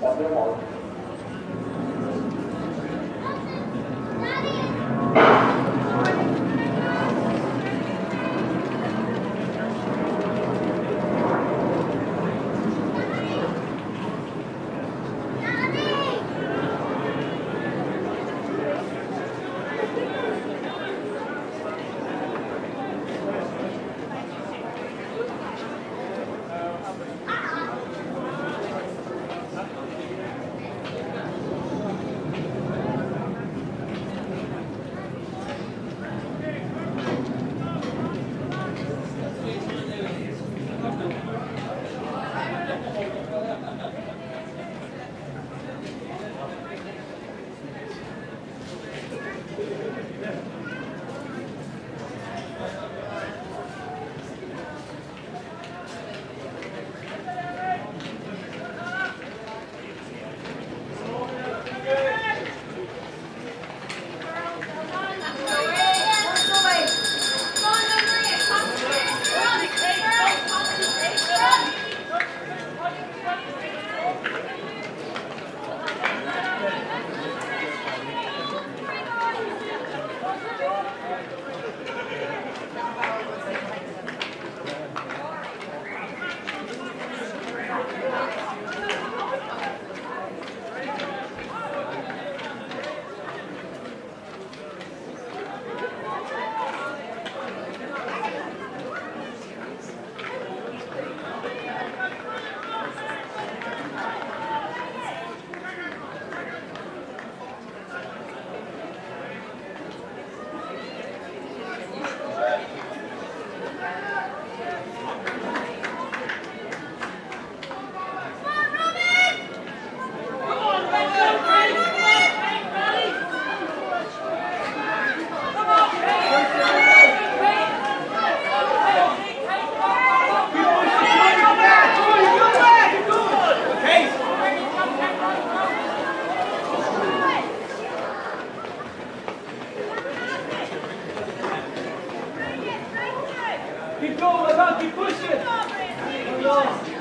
Fazer uma outra. Keep going, Keep pushing.